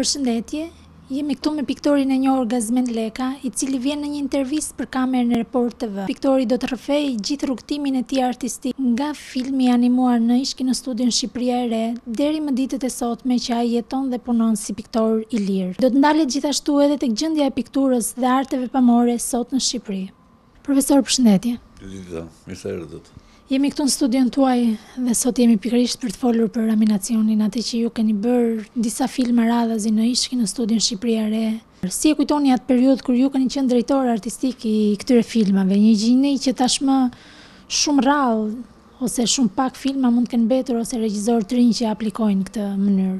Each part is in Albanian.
Përshëndetje, jemi këtu me piktorin e njohur Gazmend Leka, i cili vjen në një intervistë për kamerën e Report TV. Piktori do të rrëfejë gjithë rrugëtimin e tij artistik, nga filmi i animuar në ish-Kinostudion Shqipëria e Re, deri më ditët e sotme që ai jeton dhe punon si piktor i lirë. Do të ndalet gjithashtu edhe tek gjendja e pikturës dhe arteve pamore sot në Shqipëri. Profesor përshëndetje. Mirëdita, mirë se erdhët. Jemi këtu në studion tuaj dhe sot jemi pikërisht për të folur për animacionin, atë që ju keni bërë disa filma radhazi në ish-Kinostudion Shqipëria e Re. Si e kujtoni atë periudhë kur ju keni qenë drejtor artistik i këtyre filmave, një gjini që tashmë shumë rrallë ose shumë pak filma mund të kenë mbetur ose regjisorë të rinj që aplikojnë këtë mënyrë?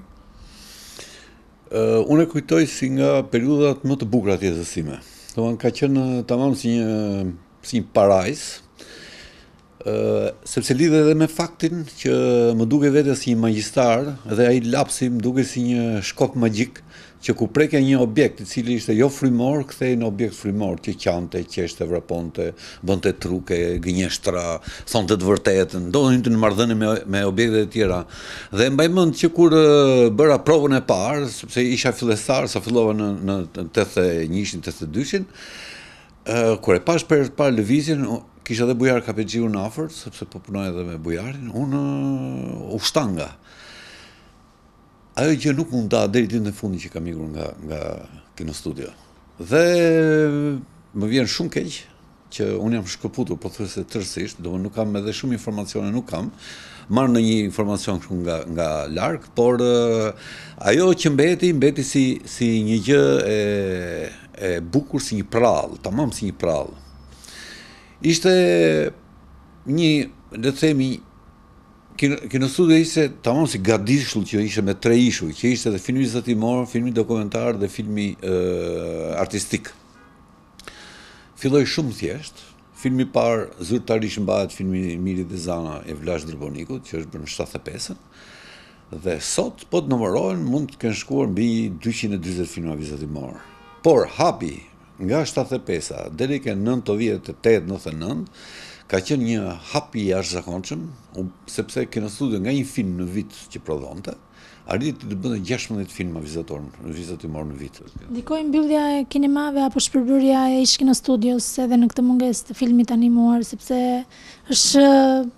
Unë e kujtoj si nga periudhat më të bukura të jetës sime. Domethënë ka qenë tamam si një si një parajsë, sepse lidhet edhe me faktin që më dukej vetja si një magjistar dhe ai lapsi më dukej si një shkop magjik që ku prekja një objekt i cili ishte jo frymor kthehej në objekt frymor që qante, qeshte, vraponte, bënte truke, gënjeshtra, thonte të vërtetën, domethënë hynte në marrëdhënie me me objektet e tjera. Dhe mbaj mend që kur bëra provën e parë, sepse isha fillestar, sa fillova në në 81-shin, 82-shin, kur e pashë për të parën lëvizjen, kisha edhe Bujar Kapexhiun afër, sepse po punoja edhe me Bujarin, unë u shtanga. Ajo gjë nuk m'u nda deri ditën e fundit që kam ikur nga nga kinostudio. Dhe më vjen shumë keq që unë jam shkëputur pothuajse tërësisht, domethënë nuk kam edhe shumë informacione, nuk kam marrë ndonjë informacion këtu nga nga larg, por uh, ajo që mbeti, mbeti si si një gjë e e bukur si një përrallë, tamam si një përrallë. Ishte një, le të themi, Kinostudio ishte tamam si gadishull që ishte me tre ishuj, që ishte edhe filmi vizatimor, filmi dokumentar dhe filmi artistik. Filloi shumë thjesht. Filmi i parë zyrtarisht mbahet filmi Miri dhe Zana e Vlash Drobonikut, që është bërë në 75-ën. Dhe sot po të numërohen mund të kenë shkuar mbi 240 filma vizatimorë. Por hapi Nga shtatëdhjetë e pesa deri ke nëntëdhjetë e tetë, nëntëdhjetë e nëntë, ka qenë një hap i jashtëzakonshëm, sepse kinostudio nga një film në vit që prodhonte, arriti të bënte gjashtëmbëdhjetë filma vizator, vizatimorë në vit. Ndikoi mbyllja e kinemave apo shpërbërja e ish-kinostudios edhe në këtë mungesë të filmit të animuar, sepse është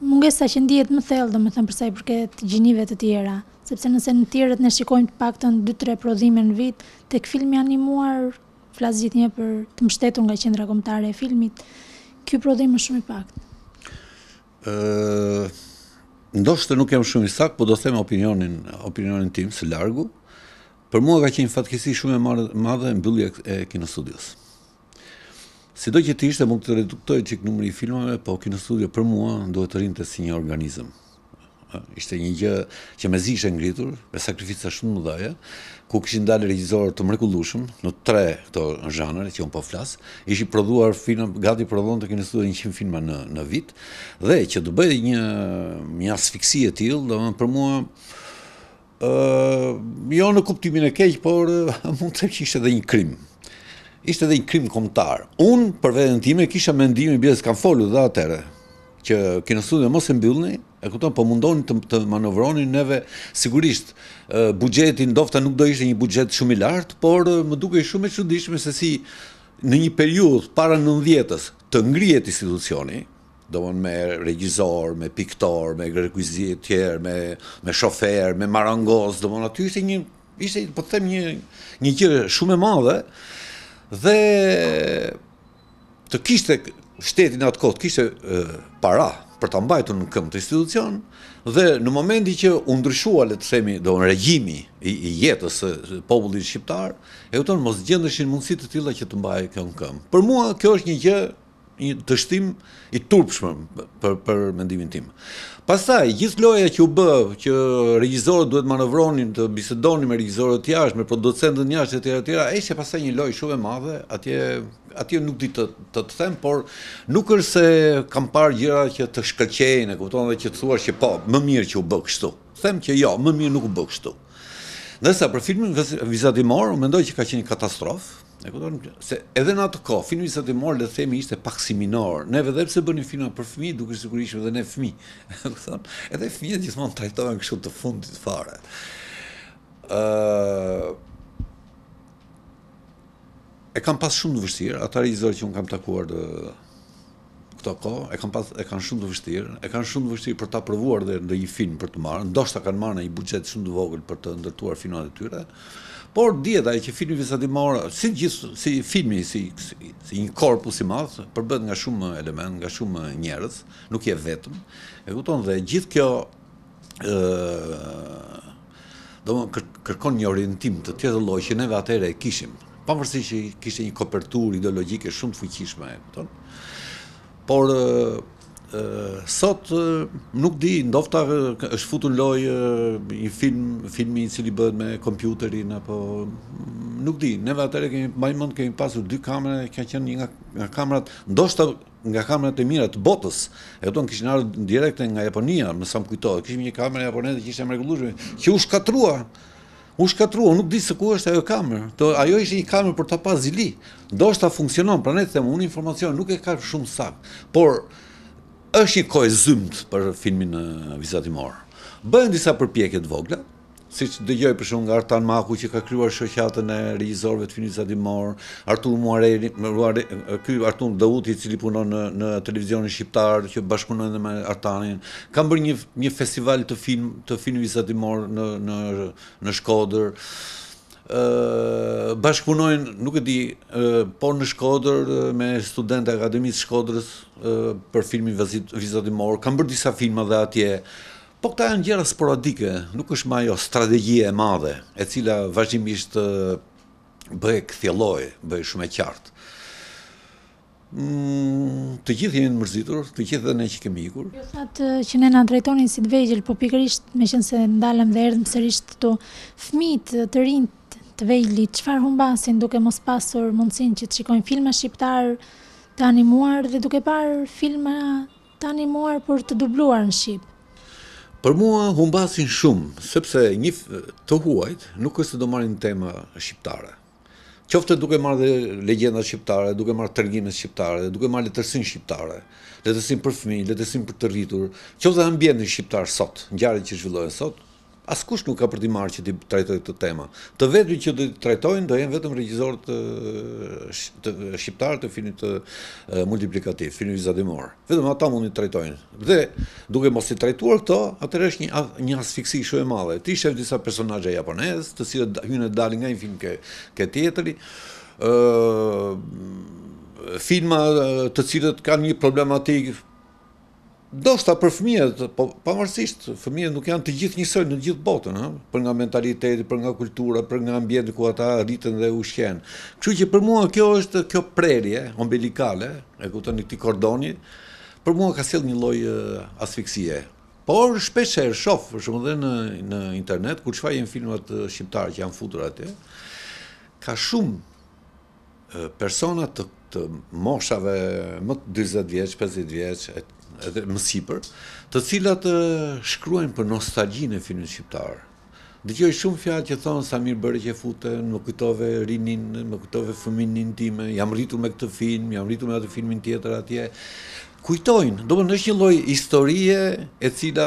mungesa që ndihet më thellë, domethënë për sa i përket gjinive të tjera, sepse nëse në të tjerat ne shikojmë të paktën dy-tre prodhime në vit, tek filmi i animuar flas gjithnjë për të mbështeturit nga Qendra Kombëtare e Filmit. Ky prodhim është shumë i paktë. Ëh, ndoshta nuk jam shumë i saktë, por do të them opinionin, opinionin tim së largu. Për mua ka qenë fatkeqësi shumë e madhe mbyllja e kinostudios. Sido që të ishte, mund të reduktohej numri i filmave, po kinostudio për mua duhet të rrinte si një organizëm. Ishte një gjë që mezi ishte ngritur me sakrifica shumë të mëdha, ku kishin dalë regjizorë të mrekullueshëm në tre këto zhanre që un po flas. Ishin prodhuar filma, gati prodhonte kinostudioja 100 filma në në vit dhe që të bëhej një një asfiksi e tillë, domethënë për mua Jo në kuptimin e keq, por mund të them që ishte edhe një krim. Ishte edhe një krim kombëtar. Unë për veten time kisha mendimin biles kam folur dhe atëhere që kinostudio mos e mbyllni, e kupton, po mundohuni të, të manovroni neve sigurisht uh, buxheti ndofta nuk do ishte një buxhet shumë i lartë, por uh, më dukej shumë e çuditshme se si në një periudhë para 90-s të ngrihej institucioni, domon me regjizor, me piktor, me rekuizitierë, me me shofer, me marangoz, domon aty ishte një ishte po të them një një gjë shumë e madhe dhe të kishte shteti në atë kohë të kishte para për ta mbajtur në këmbë këtë institucion dhe në momentin që u ndryshua le të themi domon regjimi i, i jetës së popullit shqiptar e kupton mos gjendeshin mundësi të tilla që të mbahej kjo në këmbë për mua kjo është një gjë Një dështim i turpshëm për për mendimin tim. Pastaj, gjithë loja që u bë, që regjizorët duhet manovronin, të bisedonin me regjizorët jashtë, me producentët jashtë etj etj, ai ishte pastaj një lojë shumë e madhe, atje atje nuk di të të, të them, por nuk është se kam parë gjëra që të shkëlqejnë, e kupton dhe që të thuash që po, më mirë që u bë kështu. Them që jo, më mirë nuk u bë kështu. Ndërsa për filmin vizatimor, unë mendoj që ka qenë një katastrofë, E kupton se edhe në atë kohë filmi vizatimor le të themi ishte pak si minor. Ne vetëm pse bënim filma për fëmijë, dukej sikur ishim edhe ne fëmijë. E kupton? Edhe fëmijët gjithmonë trajtohen kështu të fundit fare. Ë uh, E kanë pas shumë të vështirë, ata regjizorë që un kam takuar të Këto kohë e kanë pas e kanë shumë të vështirë, e kanë shumë të vështirë për të aprovuar dhe ndonjë film për të marrë, ndoshta kanë marrë ndonjë buxhet shumë të vogël për të ndërtuar filmat e tyre. Por dihet ajo që filmi vizatimor, si gjithë si filmi si si një korpus i madh, përbëhet nga shumë elementë, nga shumë njerëz, nuk je vetëm. E kupton dhe gjithë kjo domethënë kër, kërkon një orientim të tjetër lloj që neve atëherë e kishim. Pavarësisht që kishte një koperturë ideologjike shumë të fuqishme, e kupton? Por ë, ë, sot ë, nuk di, ndofta është futur në lojë një film, filmi i cili bëhet me kompjuterin apo nuk di, neve atëherë mbaj mend kemi pasur dy kamera, ka qenë një nga, nga kamerat, ndoshta nga kamerat e mira të botës, e kupton, kishin ardhur direkte nga Japonia, me sa më kujtohet. Kishim një kamerë japoneze që ishte e mrekullueshme, që u shkatrua. U shkatrua, unë nuk di se ku është ajo kamerë. Po ajo ishte një kamerë për ta pa zili. Ndoshta funksionon, prandaj them, unë informacion nuk e kam shumë të saktë, por është një kohë e zymtë për filmin vizatimor. Bëhen disa përpjekje të vogla, Siç dëgjoj për shembull nga Artan Maku që ka krijuar shoqatën e regjisorëve të filmit vizatimor, Artur Muharremi, ky Artur Dauti i cili punon në në televizionin shqiptar që bashkëpunojnë dhe me Artanin, ka bërë një një festival të film të filmit vizatimor në në në Shkodër bashkëpunojnë, nuk e di, po në Shkodër me studentë të Akademisë së Shkodrës për filmin vizatimor, kanë bërë disa filma dhe atje, Po këta janë gjëra sporadike, nuk është më ajo strategji e madhe, e cila vazhdimisht bëhej, kthjellohej, bëhej shumë e qartë. Mm, të gjithë jemi mërzitur, të gjithë dhe ne që kemi ikur. Ju thatë që ne na drejtoheni si të vegjël, po pikërisht meqenëse ndalëm dhe erdhëm sërish te fëmijët, të rinjtë, të vegjlit, çfarë humbasin duke mos pasur mundësinë që të shikojnë filma shqiptarë të animuar dhe duke parë filma të animuar por të dubluar në shqip? Për mua humbasin shumë, sepse një të huajt nuk është se do marrin tema shqiptare. Qoftë duke marrë dhe legjenda shqiptare, duke marrë tregimet shqiptare, duke marrë letërsinë shqiptare, letërsinë për fëmijë, letërsinë për të rritur, qoftë dhe ambientin shqiptar sot, ngjarjet që zhvillohen sot, Askush nuk ka për t'i marrë që t'i trajtojë këto tema. Të vetmit që do t'i trajtojnë do jenë vetëm regjisorët shqiptarë të filmit multiplikativ, filmit vizatimor. Vetëm ata mund t'i trajtojnë. Dhe duke mos i trajtuar këto, atëherë është një një asfiksi shumë e madhe. Ti shef disa personazhe japonezë, të cilët hyjnë e dalin nga një film ke ke tjetri. ë filma të cilët kanë një problematikë Ndoshta për fëmijët, po pavarësisht, fëmijët nuk janë të gjithë njësoj në gjithë botën, ëh, për nga mentaliteti, për nga kultura, për nga ambienti ku ata rriten dhe ushqehen. Kështu që për mua kjo është kjo prerje ombilikale, e kupton, e këtij kordoni, për mua ka sjellë një lloj asfiksie. Por shpeshherë shoh, për shembull dhe në në internet kur shfaqen filmat shqiptarë që janë futur atje, ka shumë Persona të të moshave më të dyzet vjeç, pesëdhjetë vjeç, edhe më sipër, të cilat shkruajnë për nostalgjinë e filmit shqiptar. Dëgjoj shumë fjalë që thonë sa mirë bëre që fute, më kujtove rininë, më kujtove fëmininë time, jam rritur me këtë film, jam rritur me atë filmin tjetër atje. Kujtojnë, domethënë është një lloj historie e cila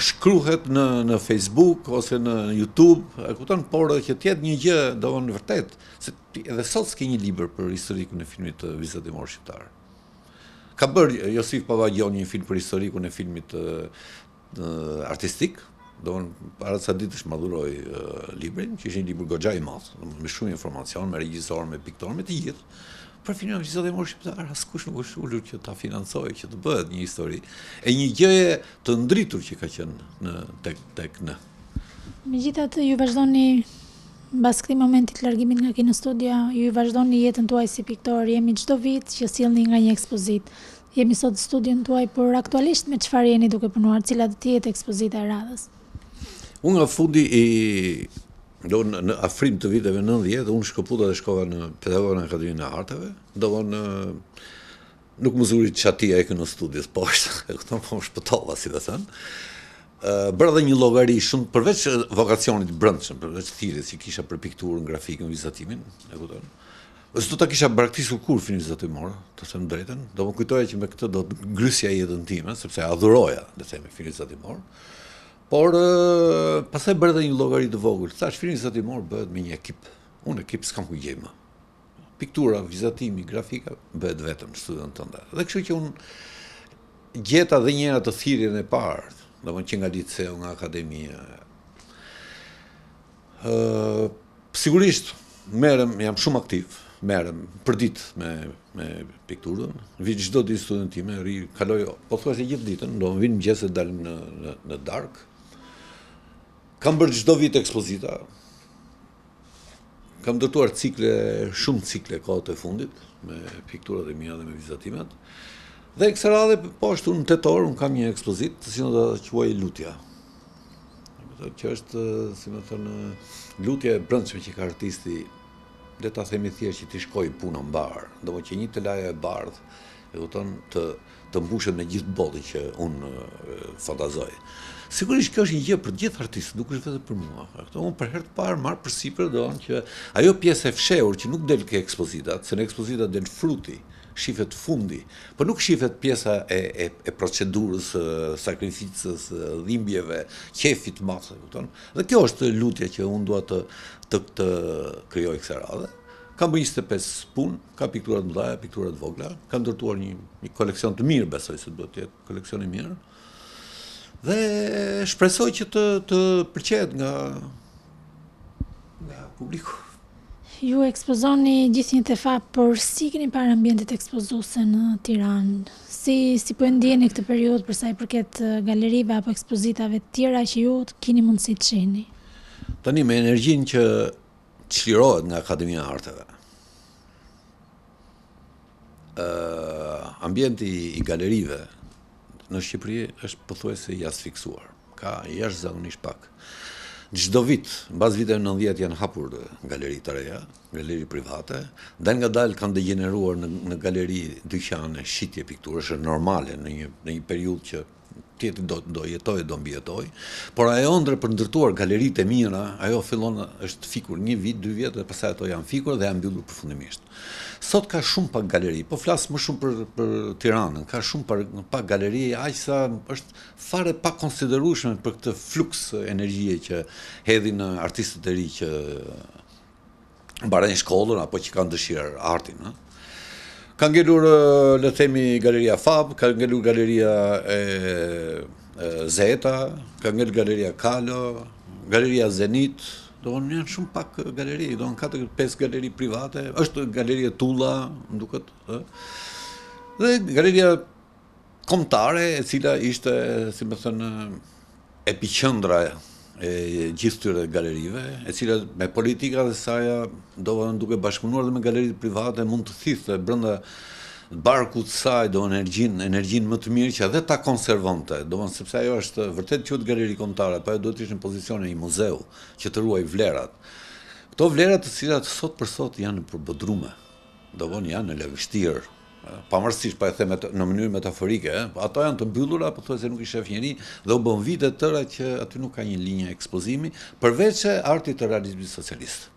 shkruhet në, në Facebook ose në Youtube, e kupton, por që të jetë një gjë, domethënë e vërtetë, Se ti edhe sot s'ke një libër për historikun e filmit të vizatimor shqiptar. Ka bërë Josif Papagjoni një film për historikun e filmit artistik, domethënë para ca ditë ma dhuroi librin, që ishte një libër goxha i madhë, domethënë me shumë informacion, me regjisorë, me piktorë, me të gjithë, për filmin vizatimor shqiptar, askush nuk është ulur që ta financojë, që të bëhet një histori, e një gjëje të ndritur që ka qenë në tek, tek në. Megjithatë, ju vazhdoni mbas këtij momenti të largimit nga Kinostudio, ju vazhdoni jetën tuaj si piktor, jemi çdo vit që sillni nga një ekspozitë. Jemi sot në studion tuaj, por aktualisht me çfarë jeni duke punuar, cila do të jetë ekspozita e radhës? Unë nga fundi i domethënë, në afrim të viteve 90, unë u shkëputa dhe shkova në pedagog në Akademinë e Arteve, domethënë Nuk më zuri çatia e Kinostudios poshtë, e kupton, po më shpëtova, si me thënë. Bëra dhe një llogari shumë, përveç vokacionit të brendshëm, përveç thirrjes që kisha për pikturën, grafikën, vizatimin, e kupton. S'do ta kisha braktisur kurrë filmin vizatimor, të them të drejtën, domethënë kujtoja që me këtë do të grysja jetën time, sepse e adhuroja, le të themi, filmin vizatimor. Por pastaj bëra një llogari të vogël. Thashë filmi vizatimor bëhet me një ekip. Unë ekip s'kam ku gjej më. Piktura, vizatimi, grafika bëhet vetëm në studion tënde. Dhe kështu që unë gjeta edhe një herë thirrjen e parë, domethënë që nga liceu, nga akademia. Ë uh, sigurisht merrem, jam shumë aktiv, merrem përditë me me pikturën. Vij çdo ditë në studion time, rri, kaloj pothuajse gjithë ditën, domethënë vij në mëngjes e dal në në, në darkë. Kam bërë çdo vit ekspozita, Kam ndërtuar cikle, shumë cikle kohët e fundit, me pikturat e mia dhe me vizatimet. Dhe kësaj radhe, po ashtu në tetor, unë kam një ekspozitë, të cilën do ta quaj lutja. Që është, si me thënë, lutja e brendshme që ka artisti, dhe ta themi thjesht që t'i shkojë puna mbarë, domethënë që një telajo e bardhë, e kupton të Të mbushet me gjithë botën që unë fantazoj. Sigurisht kjo është një gjë për të gjithë artistët, nuk është vetëm për mua. Kupton, unë për herë të parë marr përsipër domethënë që ajo pjesë e fshehur që nuk del ke ekspozitat, se në ekspozita del fruti, shifet fundi, por nuk shifet pjesa e e e procedurës, sakrificës, dhimbjeve, qejfit të madh, e kupton? Dhe kjo është lutja që unë dua të të të krijoj kësaj radhe. Kam bërë njëzet e pesë punë, ka piktura të mëdha, piktura të vogla, kam ndërtuar një një koleksion të mirë, besoj se duhet të jetë koleksion i mirë. Dhe shpresoj që të të pëlqehet nga nga publiku. Ju ekspozoni gjithnjë te Fab, por si i keni parë ambientet ekspozuese në Tiranë? Si, si po e ndjeni këtë periudhë përsa i përket galerive apo ekspozitave të tjera që ju të keni mundësi të shihni? Tani me energjinë që Çlirohet nga Akademia e Arteve. Ë ambienti i galerive në Shqipëri është pothuajse i asfiksuar. Ka jashtëzakonisht pak. Çdo vit, mbas viteve 90 janë hapur galeri të reja, galeri private, dhe ngadalë kanë degjeneruar në, në galeri dyqane shitje pikture, është normale në një, në një periudhë që tjetri do do jetojë, do mbijetojë por ajo ëndërr për ndërtuar galeri të mira ajo fillon është fikur një vit dy vjet dhe pastaj ato janë fikur dhe janë mbyllur përfundimisht sot ka shumë pak galeri po flas më shumë për për Tiranën ka shumë për, pak galeri aq sa është fare e pakonsiderueshme për këtë fluks energjie që hedhin artistët e ri që mbarojnë shkollën apo që kanë dëshirë artin, ëh. Ka ngelur le të themi galeria Fab, ka ngelur galeria Zeta, ka ngelur galeria Kalo, galeria Zenit, domethënë shumë pak galeri, domethënë katër pesë galeri private, është galeria Tulla, më duket, ëh. Dhe galeria Kombëtare e cila ishte si me thënë epiqendra e gjithë këtyre galerive, e cila me politikat e saja domethënë duke bashkëpunuar dhe me galeritë private mund të thithë brenda barkut saj energjinë, energjinë më të mirë që edhe ta konservonte, domethënë sepse ajo është vërtet që është galeri kombëtare, po ajo duhet të ishte në pozicionin e një muzeu, që të ruajë vlerat. Këto vlera të cilat sot për sot janë nëpër bodrume, domethënë janë në lagështirë, Pavarësisht, po e them në mënyrë metaforike, ato janë të mbyllura, pothuajse nuk i shef njeri dhe u bënë vite të tëra që aty nuk ka një linjë ekspozimi, përveç artit të realizmit socialist.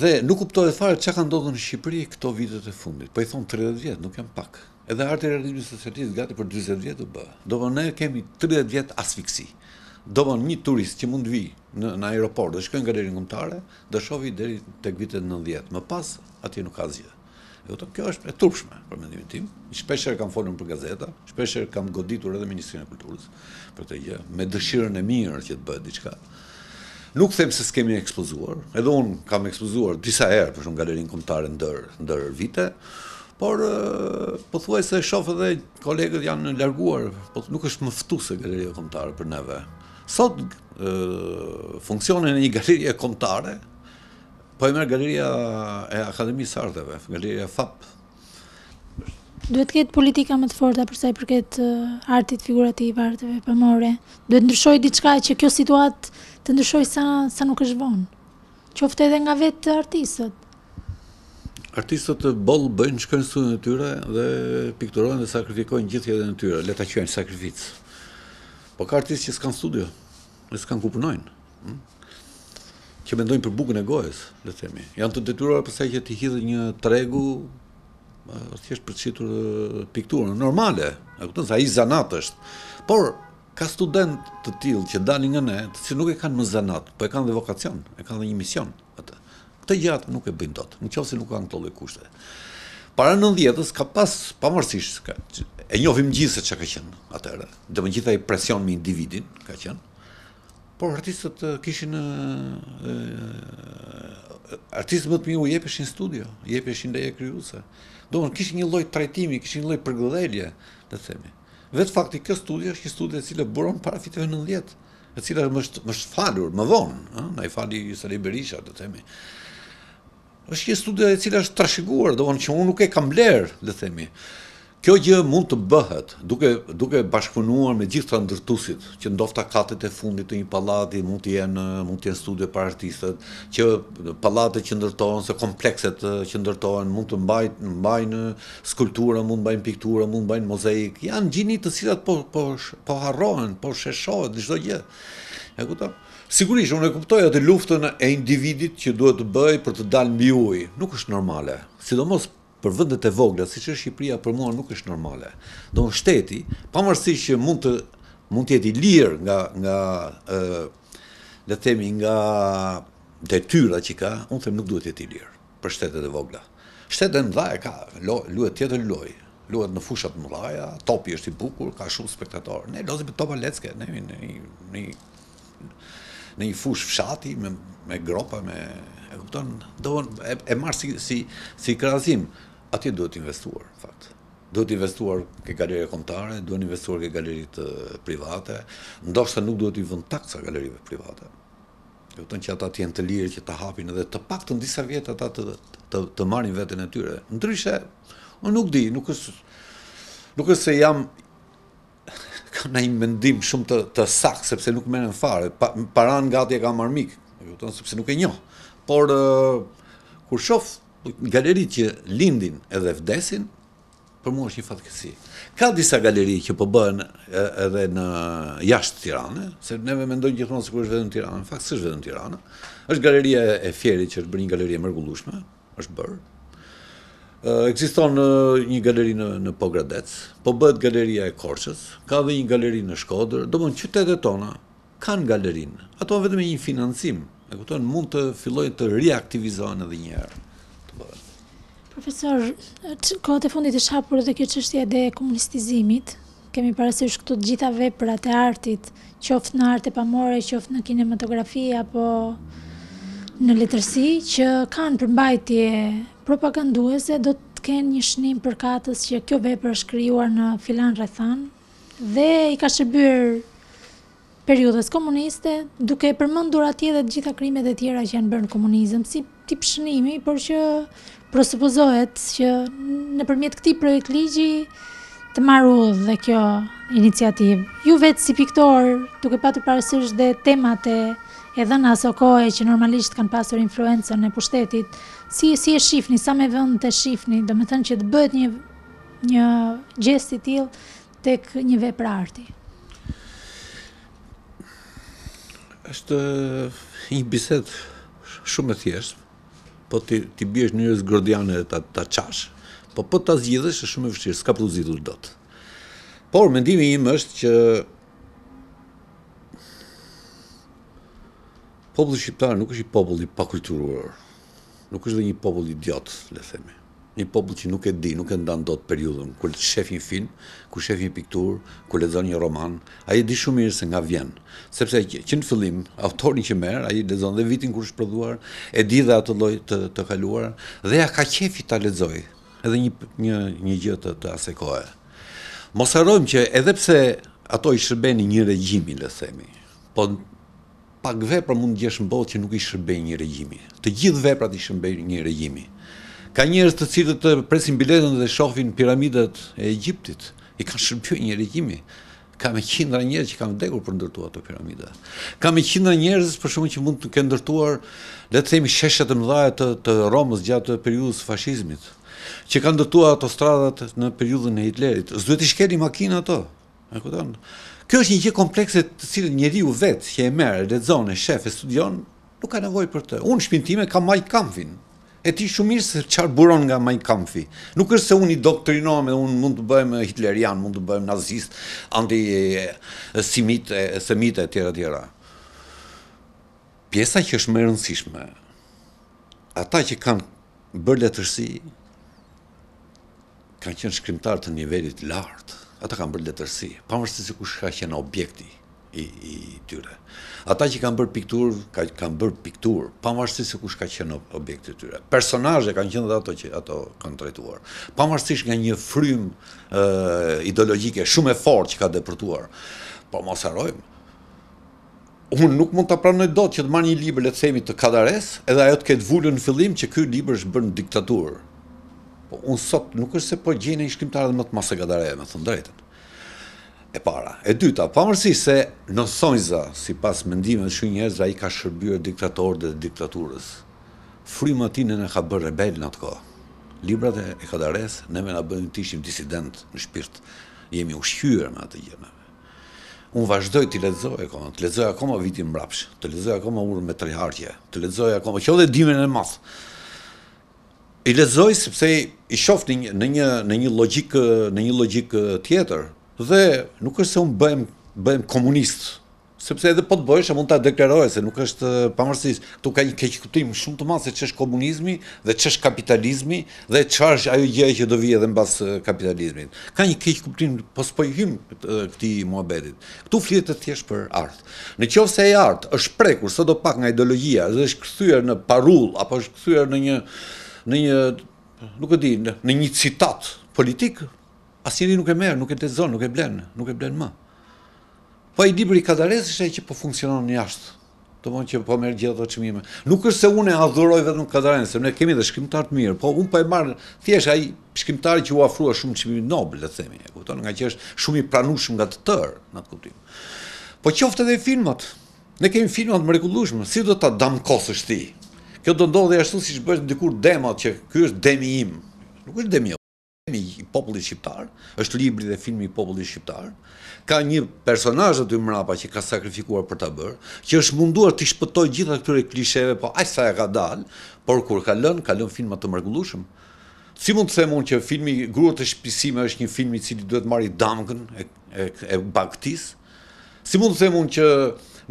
Dhe nuk kuptohet fare çka ka ndodhur në Shqipëri këto vitet e fundit. Po i thonë 30 vjet, nuk janë pak. Edhe arti i realizmit socialist gati për 40 vjet u bë. Domethënë ne kemi 30 vjet asfiksi. Domethënë një turist që mund të vijë në, në aeroport do shkojë në galerinë kombëtare, do shohi deri tek vitet 90. Më pas Atje nuk ka asgjë. E kupton? Kjo është e turpshme për mendimin tim. Shpesh herë kam folur për gazeta, shpesh herë kam goditur edhe ministrinë e kulturës për këtë gjë, me dëshirën e mirë që të bëhet diçka. Nuk them se s'kemi ekspozuar, edhe un kam ekspozuar disa herë për shembull në galerinë kombëtare ndër ndër vite, por pothuajse e shoh edhe kolegët janë larguar, po nuk është më ftuese galeria kombëtare për neve. Sot funksionin e një galerie kombëtare Po e merr galeria e Akademisë së Arteve, galeria FAP. Duhet të ketë politika më të forta për sa i përket artit figurativ, arteve pamore. Duhet të ndryshojë diçka që kjo situatë të ndryshojë sa nuk është vonë. Qoftë edhe nga vetë artistët. Artistët boll bëjnë shkojnë studion e tyre dhe pikturojnë dhe sakrifikojnë gjithë jetën e tyre, le ta quajnë sakrificë. Po ka artistë që s'kan studio, dhe s'kan ku punojnë. që mendojnë për bukën e gojës, le të themi. Janë të detyruar pse që t'i hidhen një tregu thjesht për të shitur pikturën normale. E kupton se ai zanat është. Por ka studentë të tillë që dalin nga ne, të cilët nuk e kanë më zanat, po e kanë dhe vokacion, e kanë dhe një mision atë. Këtë gjë ata nuk e bëjnë dot, në qoftë se nuk kanë këto lloj kushte. Para 90-s ka pas pavarësisht ka, e njohim gjithë se çka ka qenë atëherë. Domethënë gjithë ai presion me individin ka qenë. Por artistët kishin artistët më të mirë u jepeshin studio, i jepeshin leje krijuese. Domthon kishin një lloj trajtimi, kishin një lloj përgëdhelje, le të themi. Vetë fakti kjo studio është një studio e cila buron para viteve 90, e cila më është më është falur më vonë, ëh, na i fali Sali Berisha, le të themi. Është një studio e cila është trashëguar, domthonë që unë nuk e kam blerë, le të themi. Kjo gjë mund të bëhet duke duke bashkëpunuar me gjithë ndërtuesit, që ndofta katet e fundit të një pallati mund të jenë mund të jenë studio për artistët, që pallatet që ndërtohen, se komplekset që ndërtohen mund të mbajnë mbajnë skulptura, mund të mbajnë piktura, mund të mbajnë mozaik. Janë gjini të cilat po po po harrohen, po sheshohet çdo gjë. E kupton? Sigurisht, unë e kuptoj atë luftën e individit që duhet të bëjë për të dalë mbi ujë. Nuk është normale. Sidomos për vendet e vogla, siç është Shqipëria, për mua nuk është normale. Domthonë shteti, pavarësisht që mund të mund të jetë i lirë nga nga ë le të themi nga detyrat që ka, unë them nuk duhet të jetë i lirë. Për shtetet e vogla. Shtetet e mëdha e ka, luhet tjetër lojë. Luhet në fusha të mëdha, topi është i bukur, ka shumë spektatorë. Ne lozim me topa lecke, ne jemi në një në një në një fushë fshati me me gropa me e kupton do e, e marr si si si krahasim atje duhet investuar në fakt duhet investuar ke galeria kombëtare, duhet investuar ke galeritë private, ndoshta nuk duhet t'i vënë taksa galerive private. E kupton që ata të jenë të lirë që të hapin edhe të paktën disa vjet ata të të të marrin veten e tyre. Ndryshe, unë nuk di, nuk është nuk është se jam kam naj mendim shumë të të saktë sepse nuk merrem fare. Pa, paranë gati e kam armik, e kupton sepse nuk e njoh. Por uh, kur shoh galeri që lindin edhe vdesin, Për mua është një fatkeqësi. Ka disa galeri që po bëhen edhe në jashtë Tirane, se neve mendojmë gjithmonë sikur është vetëm Tirana, në fakt s'është vetëm Tirana. Është galeria e Fierit që është bërë një galeri e mrekullueshme, është bërë. Ekziston një galeri në në Pogradec, po bëhet galeria e Korçës, ka edhe një galeri në Shkodër, domthonë qytetet tona Kanë galerinë. Ato vetëm me një financim, e kupton, mund të fillojnë të riaktivizohen edhe një herë. Profesor, kohët e fundit është hapur edhe kjo çështje e dekomunistizimit. Kemi parasysh këtu të gjitha veprat e artit, qoftë në arte pamore, qoftë në kinematografi apo në letërsi që kanë përmbajtje propaganduese do të kenë një shënim përkatës që kjo vepër është krijuar në filan rrethan, dhe i ka shërbyer periudhës komuniste, duke përmendur atje dhe të gjitha krimet e tjera që janë bërë në komunizëm, si tip shënimi, por që presupozohet që nëpërmjet këtij projektligji të marrë udhë kjo iniciativë. Ju vetë si piktor, duke patur parasysh dhe temat e dhëna aso kohë që normalisht kanë pasur influencën e pushtetit, si, si e shifni, sa me vend e shifni, domethënë që të bëhet një Një gjest i tillë tek një vepër arti. Është një bisedë shumë e thjeshtë, po t'i t'i biesh nyjës gordiane dhe ta ta çash, po po ta zgjidhësh, është shumë e vështirë, s'ka për t'u zgjidhur dot. Por mendimi im është që populli shqiptar nuk është një popull i pakulturuar. Nuk është dhe një popull idiot, le të themi. Një popull që nuk e di, nuk e ndan dot periudhën, kur shef një film, kur shef një pikturë, kur lexon një roman, ai e di shumë mirë se nga vjen. Sepse që në fillim, autorin që merr, ai lexon dhe vitin kur është prodhuar, e di dhe atë lloj të, të kaluar, dhe ia ka qefi ta lexojë edhe një, një, një gjë të, të asaj kohe. Mos harrojmë që edhe pse ato i shërbenin një regjimi, le themi, po Pak vepra mund të gjesh në botë që nuk i shërbejnë një regjimi. Të gjithë veprat i shërbejnë një regjimi. Ka njerëz të cilët presin biletën dhe shohin piramidat e Egjiptit. I kanë shërbyer një regjimi. Ka me qindra njerëz që kanë vdekur për të ndërtuar ato piramida. Ka me qindra njerëz për shkakun që mund të kenë ndërtuar, le të themi, sheshet e mëdha të, të Romës gjatë periudhës së fashizmit, që kanë ndërtuar autostradat në periudhën e Hitlerit. S'duhet t'i shkeli makina ato? E kupton? Kjo është një gjë komplekse të cilën njeriu vetë që e merr, lexon, e shef, e studion, nuk ka nevojë për të. Unë në shpinë time kam Mein Kampfin. E di shumë mirë se çfarë buron nga Mein Kampfi. Nuk është se unë indoktrinohem dhe unë mund të bëhem hitlerian, mund të bëhem nazist, anti simit, semit e tjera tjera. Pjesa që është më e rëndësishme, ata që kanë bërë letërsi, Kanë qenë shkrimtarë të nivelit të lartë. Ata kanë bërë letërsi, pavarësisht se kush ka qenë objekti i i tyre. Ata që kanë bërë pikturë, ka, kanë bërë pikturë, pavarësisht se kush ka qenë objekti i tyre. Personazhe kanë qenë dhe ato që ato kanë trajtuar. Pavarësisht nga një frymë ideologjike shumë e fortë që ka depërtuar. Po mos harrojmë, unë nuk mund ta pranoj dot që të marr një libër le të themi të Kadares, edhe ajo të ketë vulën në fillim që ky libër është bërë në diktaturë. Po unë sot nuk është se po gjej një shkrimtar edhe më të madh se Kadare, me thënë drejtën. E para, e dyta, pavarësisht se në thonjza, sipas mendimeve të shumë njerëzve, ai i ka shërbyer diktatorit dhe diktaturës. Fryma e tij na ka bërë rebel në atë kohë. Librat e Kadares, neve na bënin të ishim disident në shpirt. Jemi ushqyer me atë gjë. Unë vazhdoj t'i lexoj akoma, të lexoj akoma vitin e mbrapshtë, të lexoj akoma urën me tre harqe, të lexoj akoma qoftë dhe dimrin e madh. I lexoj sepse i shoh në një në një në një logjikë në një logjikë tjetër dhe nuk është se unë bëhem bëhem komunist, sepse edhe po të bëhesha mund ta deklaroja se nuk është pavarësisht. Ktu ka një keqkuptim shumë të madh se ç'është komunizmi dhe ç'është kapitalizmi Dhe çfarë është ajo gjë që do vijë edhe mbas kapitalizmit? Ka një keqkuptim, po s'po i hyjmë këtij muhabetit. Këtu flitet thjesht për art. Në qoftë se ai art është prekur sadopak nga ideologjia dhe është kthyer në parullë apo është kthyer në një në një nuk e di, në një citat politik, asnjëri nuk e merr, nuk e lexon, nuk e blen, nuk e blen më. Po ai libri i Kadaresë është ai që po funksionon jashtë Domethënë që po merr gjithë ato çmime. Nuk është se unë e adhuroj vetëm Kadarenë, se ne kemi dhe shkrimtarë të mirë, po unë po e marr, thjesht ai shkrimtar që iu afrua shumë çmimit Nobel, le të themi, e kupton, ngaqë është shumë i pranueshëm nga të tërë, në atë kuptim. Po qoftë dhe filmat, ne kemi filma të mrekullueshëm, si do ta damkosësh ti? Kjo do ndodhë ashtu siç bëhej dikur demat që ky është demi im, nuk është demi Filmi i popullit shqiptar, është libri dhe filmi i popullit shqiptar, ka një personazh aty mbrapa që ka sakrifikuar për ta bërë, që është munduar t'i shpëtojë gjitha këtyre klisheve, po aq sa ja ka dalë, por kur ka lënë, ka lënë filma të mrekullueshëm. Si mund të them unë që filmi Gurët e shtëpisë sime është një film i cili duhet të marrë damkën e e e bagëtisë, Si mund të them unë që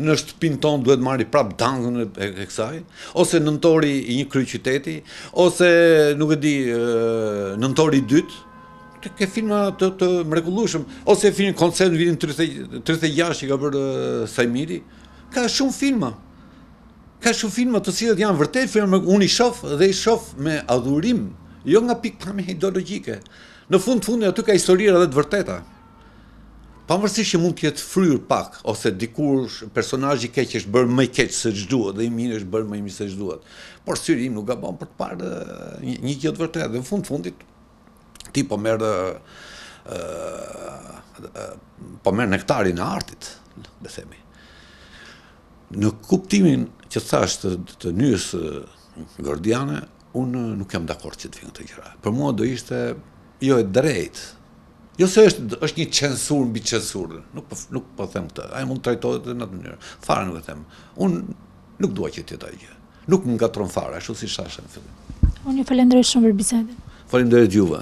në shtëpinë tonë duhet marri prap damkën e, e, e kësaj, ose nëntori i një kryeqyteti, ose nuk e di, nëntori i dytë, të ke filma të të mrekullueshëm, ose film koncert në vitin 30 36 që ka bërë Saimiri, ka shumë filma. Ka shumë filma të cilët janë vërtet filma, unë i shoh dhe i shoh me adhurim, jo nga pikëpamje ideologjike. Në fund fundi aty ka historira dhe të vërteta. Pavarësisht që mund të jetë fryrë pak ose diku personazhi i keq është bërë më i keq se ç'duhet dhe i miri është bërë më i mirë se ç'duhet. Por syri im nuk gabon për të parë një gjë të vërtetë dhe në fund fundit ti po merr po merr nektarin e artit, le të themi. Në kuptimin që thash të, të nyjës gordiane, Unë nuk jam dakord që të vihen këto gjëra. Për mua do ishte jo e drejtë. Jo se është është një censurë mbi censurë. Nuk po nuk po them këtë. Ai mund të trajtohet në atë mënyrë. Fare nuk e them. Unë nuk dua që të jetë gjë. Nuk më ngatërron fare, ashtu siç thashë në fillim. Unë ju falenderoj shumë për bisedën. Faleminderit juve.